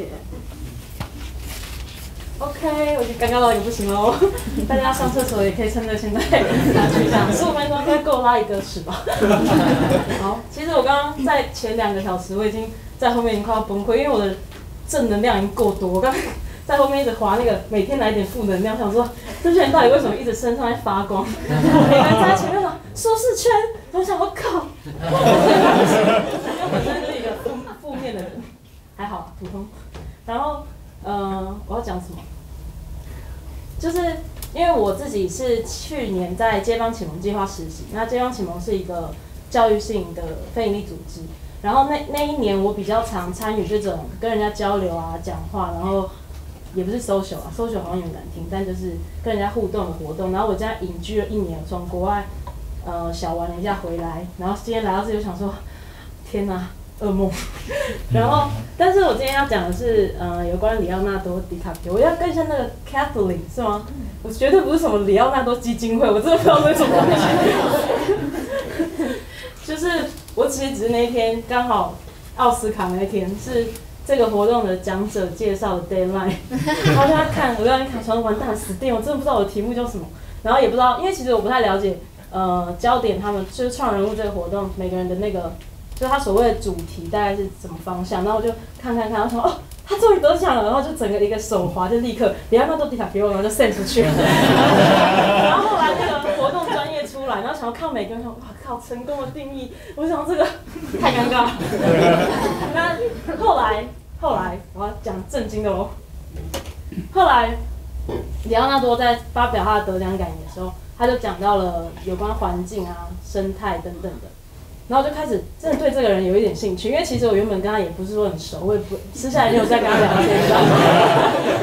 谢。OK，我就尴尬到也不行喽。大家上厕所也可以趁着现在拿去一下，十五分钟应该够拉一个屎吧。好，其实我刚刚在前两个小时，我已经在后面已经快要崩溃，因为我的正能量已经够多。我刚在后面一直划那个每天来点负能量，想说 这些人到底为什么一直身上在发光？每个人在前面说舒适圈，我想我靠，我本身就是一个负负面的人，还好普通。然后。嗯，我要讲什么？就是因为我自己是去年在街坊启蒙计划实习，那街坊启蒙是一个教育性的非营利组织，然后那那一年我比较常参与这种跟人家交流啊、讲话，然后也不是 social 啊，social 好像有点难听，但就是跟人家互动的活动。然后我这样隐居了一年，从国外呃小玩了一下回来，然后今天来到这里我想说，天哪！噩梦，然后，但是我今天要讲的是，呃，有关里奥纳多·迪卡皮我要更像那个 Kathleen 是吗？我绝对不是什么里奥纳多基金会，我真的不知道为什么东西。就是我其实只是那一天刚好奥斯卡那一天是这个活动的讲者介绍的 deadline，然后他看我刚看，说完蛋死定，我真的不知道我的题目叫什么，然后也不知道，因为其实我不太了解，呃，焦点他们就是创人物这个活动每个人的那个。就他所谓的主题大概是什么方向，然后我就看看看，他说哦，他终于得奖了，然后就整个一个手滑就立刻，别让他都底下给我，然后就 send 出去。然后后来那个活动专业出来，然后想要看每个人说，哇靠，成功的定义，我想这个太尴尬。那后来后来我要讲震惊的喽。后来里奥纳多在发表他的得奖感言的时候，他就讲到了有关环境啊、生态等等的。然后就开始真的对这个人有一点兴趣，因为其实我原本跟他也不是说很熟，我也不私下也有在跟他聊天，知道吗？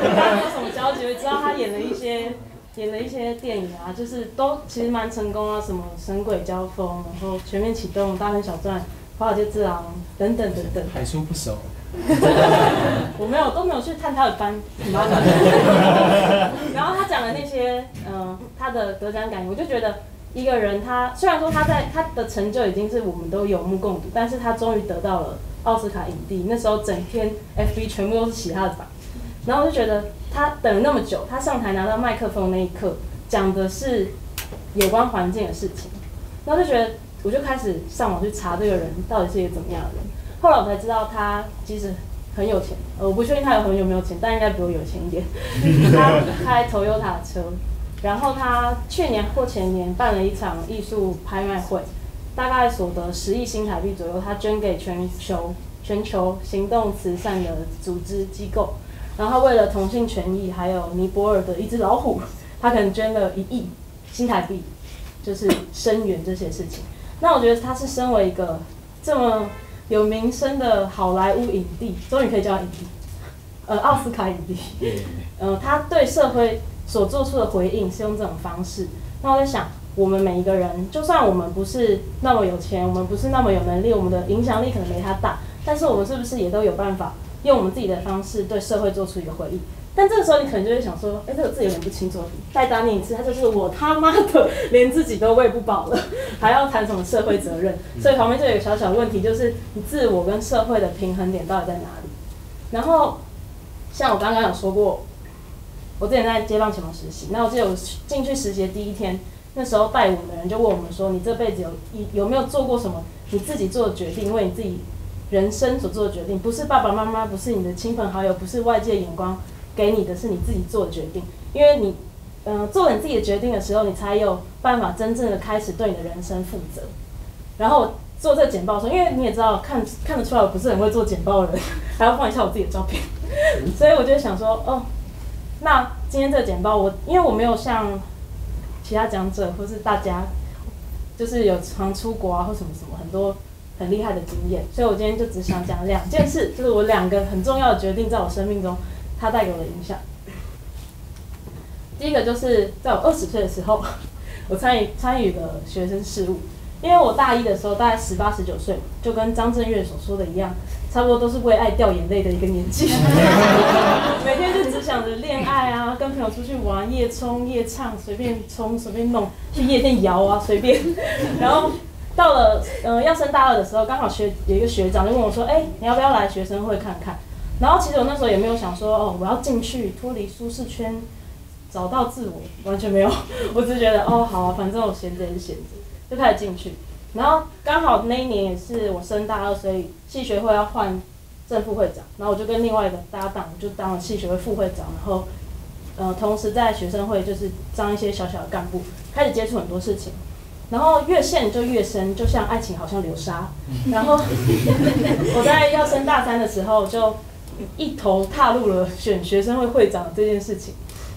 跟他没有什么交集，知道他演了一些演了一些电影啊，就是都其实蛮成功啊，什么《神鬼交锋》，然后《全面启动》《大亨小传》《华尔街之狼》等等等等。海叔不熟。我没有都没有去探他的班，很麻烦。然后他讲的那些嗯，他的得奖感言，我就觉得。一个人，他虽然说他在他的成就已经是我们都有目共睹，但是他终于得到了奥斯卡影帝。那时候整篇 FB 全部都是洗他的吧，然后我就觉得他等了那么久，他上台拿到麦克风那一刻，讲的是有关环境的事情，然后就觉得我就开始上网去查这个人到底是一个怎么样的人。后来我才知道他其实很有钱，呃，我不确定他有很有没有钱，但应该比我有钱一点。他开 Toyota 的车。然后他去年或前年办了一场艺术拍卖会，大概所得十亿新台币左右，他捐给全球全球行动慈善的组织机构。然后为了同性权益，还有尼泊尔的一只老虎，他可能捐了一亿新台币，就是声援这些事情。那我觉得他是身为一个这么有名声的好莱坞影帝，终于可以叫他影帝，呃，奥斯卡影帝，呃，他对社会。所做出的回应是用这种方式，那我在想，我们每一个人，就算我们不是那么有钱，我们不是那么有能力，我们的影响力可能没他大，但是我们是不是也都有办法用我们自己的方式对社会做出一个回应？但这个时候你可能就会想说，哎，这个字有点不清楚，再打你一次，他就是我他妈的连自己都喂不饱了，还要谈什么社会责任？所以旁边就有小小问题，就是你自我跟社会的平衡点到底在哪里？然后像我刚刚有说过。我之前在街坊启蒙实习，那我记得我进去实习第一天，那时候带我们的人就问我们说：“你这辈子有有没有做过什么你自己做的决定，为你自己人生所做的决定？不是爸爸妈妈，不是你的亲朋好友，不是外界眼光给你的，是你自己做的决定。因为你，嗯，做了你自己的决定的时候，你才有办法真正的开始对你的人生负责。然后做这简报的时候，因为你也知道，看看得出来我不是很会做简报的人，还要放一下我自己的照片，所以我就想说，哦。”那今天这个简报，我因为我没有像其他讲者或是大家，就是有常出国啊或什么什么很多很厉害的经验，所以我今天就只想讲两件事，就是我两个很重要的决定，在我生命中它带给我的影响。第一个就是在我二十岁的时候，我参与参与了学生事务，因为我大一的时候大概十八十九岁，就跟张震岳所说的一样。差不多都是为爱掉眼泪的一个年纪，每天就只想着恋爱啊，跟朋友出去玩，夜冲夜唱，随便冲随便弄，去夜店摇啊，随便。然后到了嗯要升大二的时候，刚好学有一个学长就问我说：“哎，你要不要来学生会看看？”然后其实我那时候也没有想说，哦，我要进去脱离舒适圈，找到自我，完全没有。我只是觉得，哦，好啊，反正我闲着也是闲着，就开始进去。然后刚好那一年也是我升大二，所以系学会要换正副会长，然后我就跟另外一个搭档，就当了系学会副会长，然后，呃，同时在学生会就是当一些小小的干部，开始接触很多事情。然后越陷就越深，就像爱情好像流沙。然后我在要升大三的时候，就一头踏入了选学生会会长这件事情。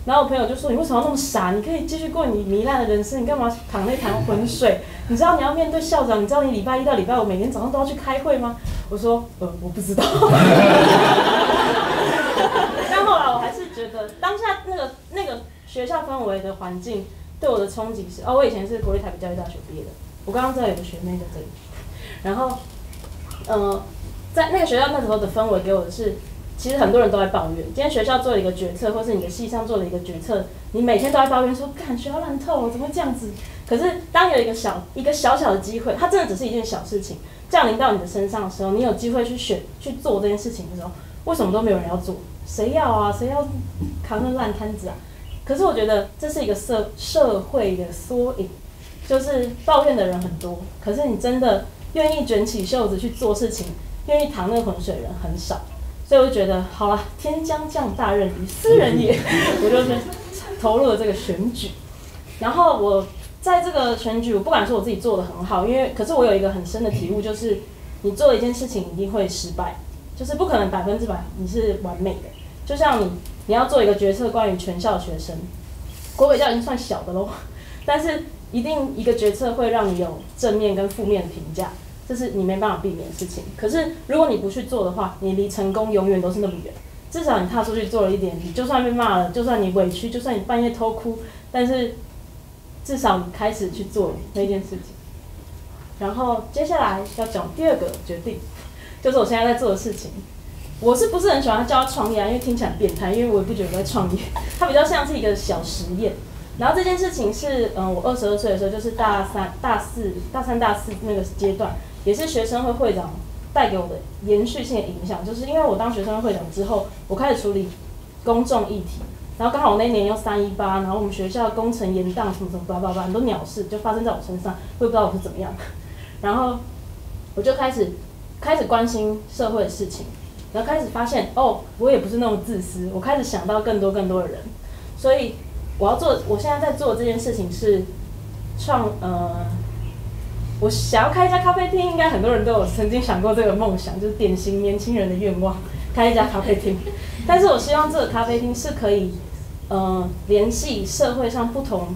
然后我朋友就说：“你为什么要那么傻？你可以继续过你糜烂的人生，你干嘛淌那潭浑水？你知道你要面对校长，你知道你礼拜一到礼拜五每天早上都要去开会吗？”我说：“呃，我不知道。”但后来我还是觉得当下那个那个学校氛围的环境。对我的冲击是，哦，我以前是国立台北教育大学毕业的，我刚刚知道有个学妹在这里，然后，嗯，在那个学校那时候的氛围给我的是，其实很多人都在抱怨，今天学校做了一个决策，或是你的系上做了一个决策，你每天都在抱怨说，干学校烂透了，怎么会这样子？可是当有一个小一个小小的机会，它真的只是一件小事情降临到你的身上的时候，你有机会去选去做这件事情的时候，为什么都没有人要做？谁要啊？谁要扛那烂摊子啊？可是我觉得这是一个社社会的缩影，就是抱怨的人很多，可是你真的愿意卷起袖子去做事情，愿意淌那浑水人很少，所以我就觉得好了，天将降大任于斯人也，我就是投入了这个选举。然后我在这个选举，我不敢说我自己做的很好，因为可是我有一个很深的体悟，就是你做一件事情一定会失败，就是不可能百分之百你是完美的，就像你。你要做一个决策，关于全校学生，国北教已经算小的喽，但是一定一个决策会让你有正面跟负面的评价，这是你没办法避免的事情。可是如果你不去做的话，你离成功永远都是那么远。至少你踏出去做了一点，你就算被骂了，就算你委屈，就算你半夜偷哭，但是至少你开始去做那件事情。然后接下来要讲第二个决定，就是我现在在做的事情。我是不是很喜欢叫他创业啊？因为听起来变态，因为我也不觉得在创业，它比较像是一个小实验。然后这件事情是，嗯，我二十二岁的时候，就是大三、大四、大三、大四那个阶段，也是学生会会长带给我的延续性的影响。就是因为我当学生会会长之后，我开始处理公众议题，然后刚好我那年又三一八，然后我们学校工程延宕什么什么，叭叭叭，很多鸟事就发生在我身上，我也不知道我是怎么样。然后我就开始开始关心社会的事情。然后开始发现，哦，我也不是那么自私。我开始想到更多更多的人，所以我要做，我现在在做这件事情是创，呃，我想要开一家咖啡厅，应该很多人都有曾经想过这个梦想，就是典型年轻人的愿望，开一家咖啡厅。但是我希望这个咖啡厅是可以，呃，联系社会上不同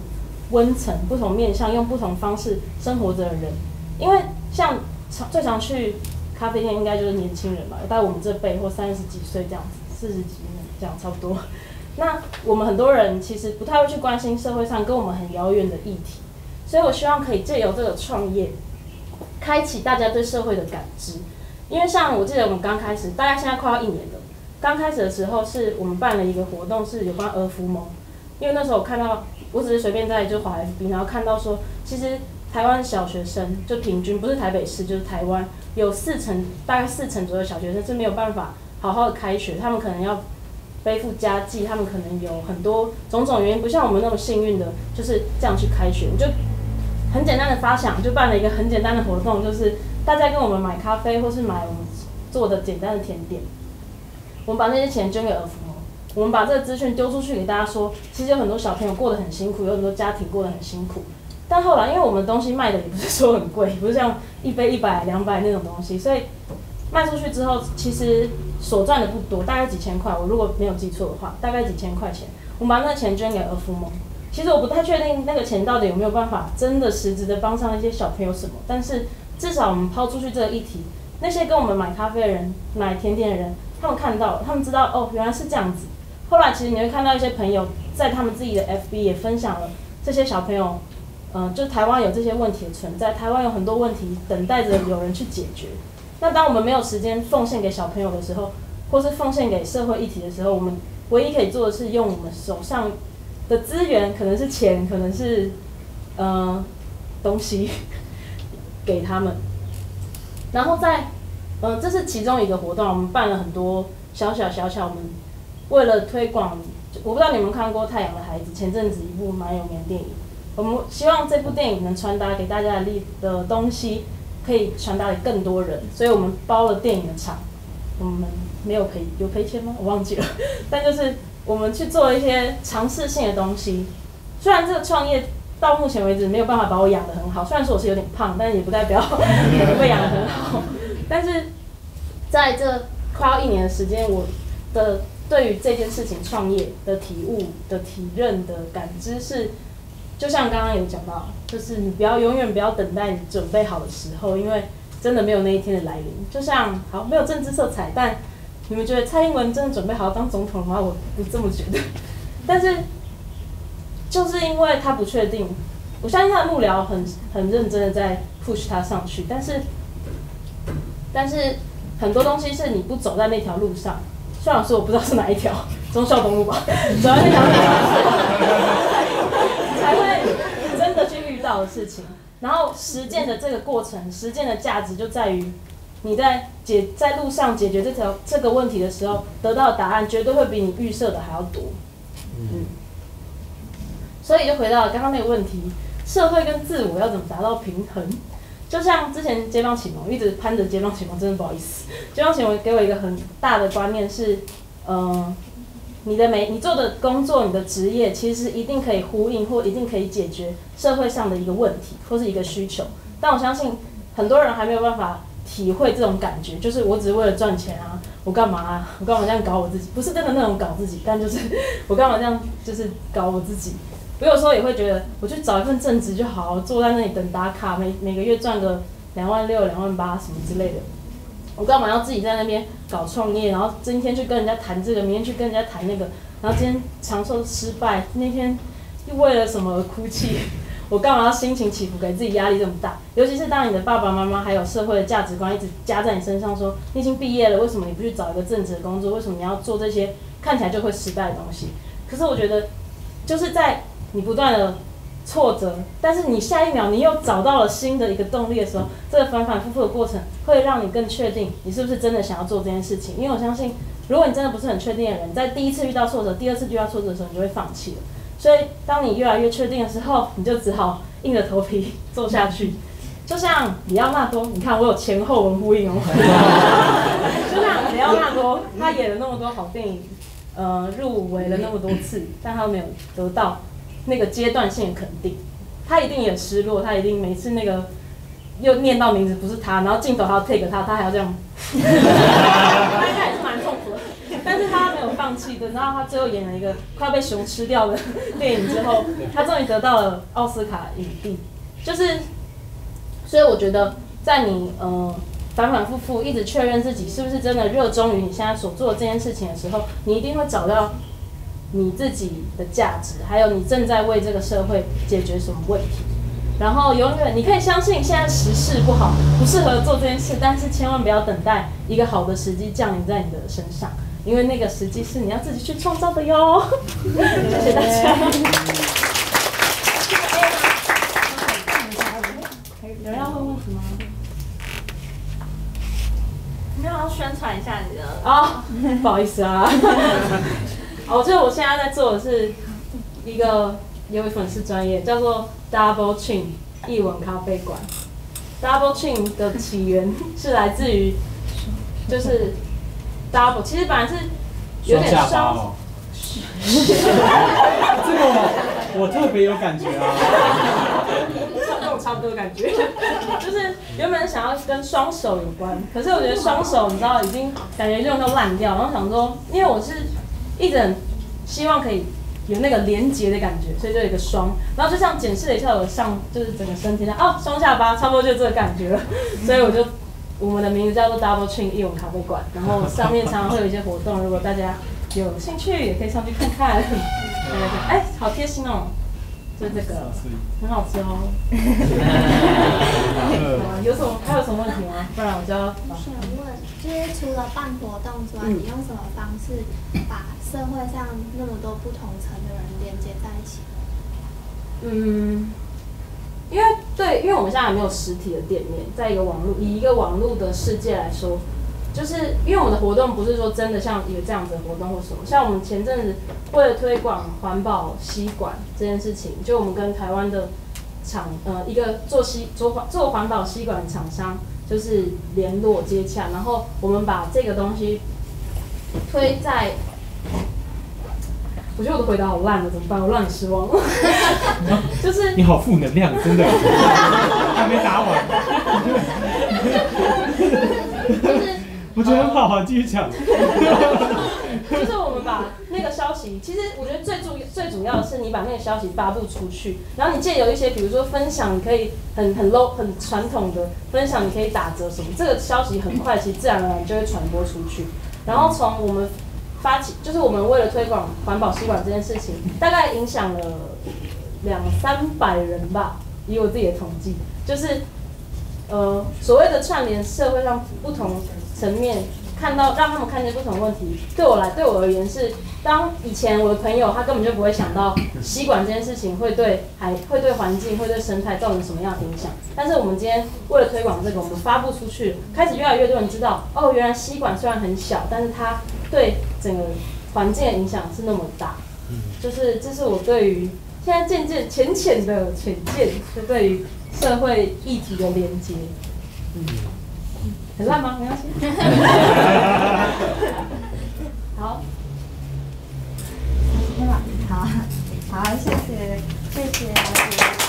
温层、不同面向、用不同方式生活着的人，因为像常最常去。咖啡店应该就是年轻人吧，大概我们这辈或三十几岁这样子，四十几这样差不多。那我们很多人其实不太会去关心社会上跟我们很遥远的议题，所以我希望可以借由这个创业，开启大家对社会的感知。因为像我记得我们刚开始，大概现在快要一年了。刚开始的时候是我们办了一个活动，是有关儿福盟。因为那时候我看到，我只是随便在就华 FB，然后看到说，其实。台湾小学生就平均不是台北市就是台湾有四成大概四成左右小学生是没有办法好好的开学，他们可能要背负家计，他们可能有很多种种原因，不像我们那么幸运的，就是这样去开学。就很简单的发想，就办了一个很简单的活动，就是大家跟我们买咖啡或是买我们做的简单的甜点，我们把那些钱捐给儿福我们把这个资讯丢出去给大家说，其实有很多小朋友过得很辛苦，有很多家庭过得很辛苦。但后来，因为我们东西卖的也不是说很贵，不是像一杯一百、两百那种东西，所以卖出去之后，其实所赚的不多，大概几千块。我如果没有记错的话，大概几千块钱。我们把那钱捐给儿福盟。其实我不太确定那个钱到底有没有办法真的实质的帮上一些小朋友什么，但是至少我们抛出去这个议题，那些跟我们买咖啡的人、买甜点的人，他们看到，他们知道哦，原来是这样子。后来其实你会看到一些朋友在他们自己的 FB 也分享了这些小朋友。嗯，就台湾有这些问题的存在，台湾有很多问题等待着有人去解决。那当我们没有时间奉献给小朋友的时候，或是奉献给社会议题的时候，我们唯一可以做的是用我们手上的资源，可能是钱，可能是嗯东西给他们。然后在嗯，这是其中一个活动，我们办了很多小小小小，我们为了推广，我不知道你们看过《太阳的孩子》，前阵子一部蛮有名的电影，我们希望这部电影能传达给大家的力的东西，可以传达给更多人，所以我们包了电影的场，我们没有赔有赔钱吗？我忘记了，但就是我们去做一些尝试性的东西，虽然这个创业。到目前为止没有办法把我养得很好，虽然说我是有点胖，但也不代表 被养得很好。但是在这快要一年的时间，我的对于这件事情创业的体悟的体认的感知是，就像刚刚有讲到，就是你不要永远不要等待你准备好的时候，因为真的没有那一天的来临。就像好没有政治色彩，但你们觉得蔡英文真的准备好当总统了吗？我不这么觉得，但是。就是因为他不确定，我相信他的幕僚很很认真的在 push 他上去，但是，但是很多东西是你不走在那条路上，虽然说我不知道是哪一条，忠孝东路吧，走在那条路上 才会真的去遇到的事情。然后实践的这个过程，实践的价值就在于你在解在路上解决这条这个问题的时候，得到的答案绝对会比你预设的还要多。嗯。所以就回到刚刚那个问题，社会跟自我要怎么达到平衡？就像之前街坊启蒙一直攀着街坊启蒙，真的不好意思。街坊启蒙给我一个很大的观念是，嗯，你的每你做的工作，你的职业，其实一定可以呼应或一定可以解决社会上的一个问题或是一个需求。但我相信很多人还没有办法体会这种感觉，就是我只是为了赚钱啊，我干嘛啊？我干嘛这样搞我自己？不是真的那种搞自己，但就是 我干嘛这样就是搞我自己？我有时候也会觉得，我去找一份正职就好，坐在那里等打卡，每每个月赚个两万六、两万八什么之类的。我干嘛要自己在那边搞创业？然后今天去跟人家谈这个，明天去跟人家谈那个，然后今天长寿失败，那天又为了什么而哭泣？我干嘛要心情起伏，给自己压力这么大？尤其是当你的爸爸妈妈还有社会的价值观一直加在你身上，说你已经毕业了，为什么你不去找一个正职的工作？为什么你要做这些看起来就会失败的东西？可是我觉得，就是在。你不断的挫折，但是你下一秒你又找到了新的一个动力的时候，这个反反复复的过程会让你更确定你是不是真的想要做这件事情。因为我相信，如果你真的不是很确定的人，在第一次遇到挫折、第二次遇到挫折的时候，你就会放弃了。所以，当你越来越确定的时候，你就只好硬着头皮 做下去。就像里奥纳多，你看我有前后文呼应哦。就像里奥纳多，他演了那么多好电影，呃，入围了那么多次，但他没有得到。那个阶段性的肯定，他一定也失落，他一定每次那个又念到名字不是他，然后镜头还要 take 他，他还要这样，他应该也是蛮痛苦的，但是然后他最后演了一个快要被熊吃掉的电影之后，他终于得到了奥斯卡影帝，就是，所以我觉得在你呃反反复复一直确认自己是不是真的热衷于你现在所做的这件事情的时候，你一定会找到。你自己的价值，还有你正在为这个社会解决什么问题，然后永远你可以相信现在时事不好，不适合做这件事，但是千万不要等待一个好的时机降临在你的身上，因为那个时机是你要自己去创造的哟。谢谢大家。有人要问问题吗？没有要宣传一下你的啊？不好意思啊。哦，就是我现在在做的是一个有粉丝专业，叫做 Double Chin 译文咖啡馆。Double Chin 的起源是来自于，就是 Double，其实本来是有点双。这个我特别有感觉啊。跟我差不多感觉，就是原本想要跟双手有关，可是我觉得双手你知道已经感觉用到烂掉，然后想说，因为我是。一直希望可以有那个连接的感觉，所以就有一个双，然后就像检视了一下我上，就是整个身体上，哦，双下巴，差不多就这个感觉了，所以我就我们的名字叫做 Double Chin 艺文咖啡馆，然后上面常常会有一些活动，如果大家有兴趣，也可以上去看看。哎，好贴心哦。就这个很好吃哦。有什么还有什么问题吗？不然我就要。我想问，就是除了办活动之外，你用什么方式把社会上那么多不同层的人连接在一起？嗯，因为对，因为我们现在还没有实体的店面，在一个网络以一个网络的世界来说，就是因为我们的活动不是说真的像有这样子的活动或什么，像我们前阵子为了推广环保吸管这件事情，就我们跟台湾的厂呃一个做吸做环做环保吸管厂商就是联络接洽，然后我们把这个东西推在。我觉得我的回答好烂了，怎么办？我让你失望了。就是你好负能量，真的，还没答完。就是我觉得很好，好继续讲。就是我们把那个消息，其实我觉得最重最主要的是你把那个消息发布出去，然后你借由一些比如说分享，可以很很 low 很传统的分享，你可以打折什么，这个消息很快，其实自然而然就会传播出去。然后从我们。发起就是我们为了推广环保吸管这件事情，大概影响了两三百人吧。以我自己的统计，就是呃所谓的串联社会上不同层面，看到让他们看见不同问题。对我来，对我而言是，当以前我的朋友他根本就不会想到吸管这件事情会对还会对环境会对生态造成什么样的影响。但是我们今天为了推广这个，我们发布出去，开始越来越多人知道，哦，原来吸管虽然很小，但是它对整个环境的影响是那么大，就是这是我对于现在渐渐浅浅的浅见，就对于社会议题的连接，嗯，很烂吗？没关系。好，那好，好，谢谢，谢谢。